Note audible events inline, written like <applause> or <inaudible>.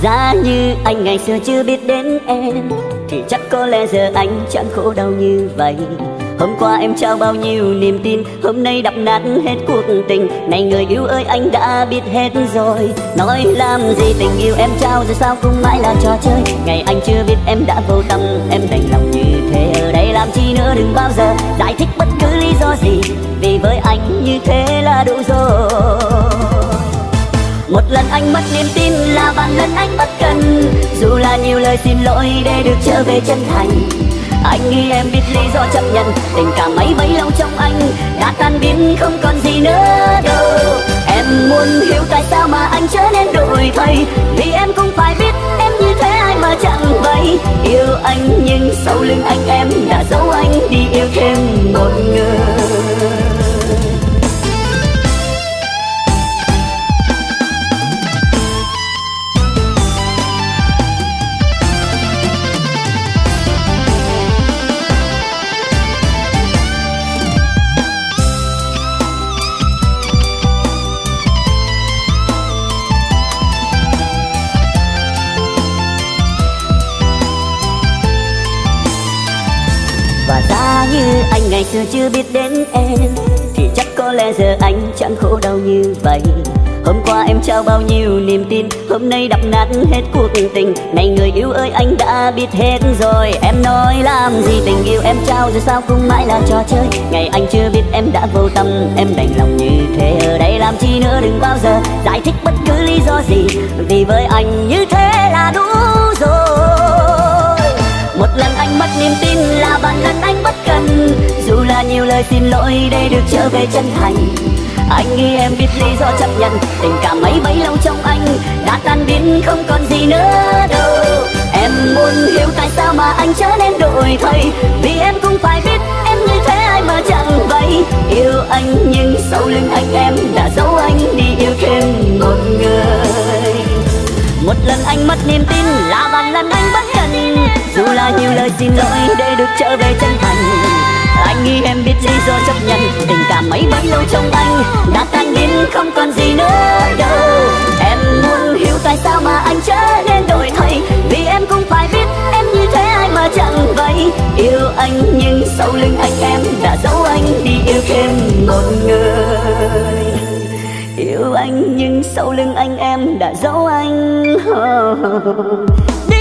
Giá như anh ngày xưa chưa biết đến em, Thì chắc có lẽ giờ anh chẳng khổ đau như vậy. Hôm qua em trao bao nhiêu niềm tin, Hôm nay đập nát hết cuộc tình. Này người yêu ơi, anh đã biết hết rồi. Nói làm gì tình yêu em trao rồi sao cũng mãi là trò chơi. Ngày anh chưa biết em đã vô tâm, Em đành lòng như thế. Ở đây làm chi nữa, đừng bao giờ Giải thích bất cứ lý do gì. Vì với anh như thế là đủ rồi một lần anh mất niềm tin là vạn lần anh bất cần. Dù là nhiều lời xin lỗi để được trở về chân thành. Anh nghĩ em biết lý do chấp nhận. Tình cảm mấy bấy lâu trong anh Đã tan biến, không còn gì nữa đâu. Em muốn hiểu tại sao mà anh trở nên đổi thay. Vì em cũng phải biết em như thế ai mà chẳng vậy Yêu anh nhưng sau lưng anh em đã giấu anh đi yêu thêm một người. Như anh ngày xưa chưa biết đến em, Thì chắc có lẽ giờ anh chẳng khổ đau như vậy. Hôm qua em trao bao nhiêu niềm tin, Hôm nay đập nát hết cuộc tình. Này người yêu ơi, anh đã biết hết rồi, Em nói làm gì? Tình yêu em trao rồi sao cũng mãi là trò chơi? Ngày anh chưa biết em đã vô tâm, Em đành lòng như thế. Ở đây làm chi nữa, đừng bao giờ Giải thích bất cứ lý do gì. Vì với anh như thế mất niềm tin là bản lần anh bất cần. Dù là nhiều lời xin lỗi để được trở về chân thành, anh nghĩ em biết lý do chấp nhận. Tình cảm mấy bấy lâu trong anh đã tan biến, không còn gì nữa đâu. Em muốn hiểu tại sao mà anh trở nên đổi thay. Vì em cũng phải biết em như thế ai mà chẳng vậy. Yêu anh nhưng sau lưng anh em đã giấu anh đi yêu thêm một người. Một lần anh mất niềm tin là bản lần anh bất cần dù là nhiều lời xin lỗi để được trở về chân thành, anh nghĩ em biết lý do chấp nhận. Tình cảm mấy bấy lâu trong anh, đã tan biến, không còn gì nữa đâu. Em muốn hiểu tại sao mà anh trở nên đổi thay, vì em cũng phải biết em như thế ai mà chẳng vậy. Yêu anh nhưng sau lưng anh em đã giấu anh đi yêu thêm một người. Yêu anh nhưng sau lưng anh em đã giấu anh. <laughs>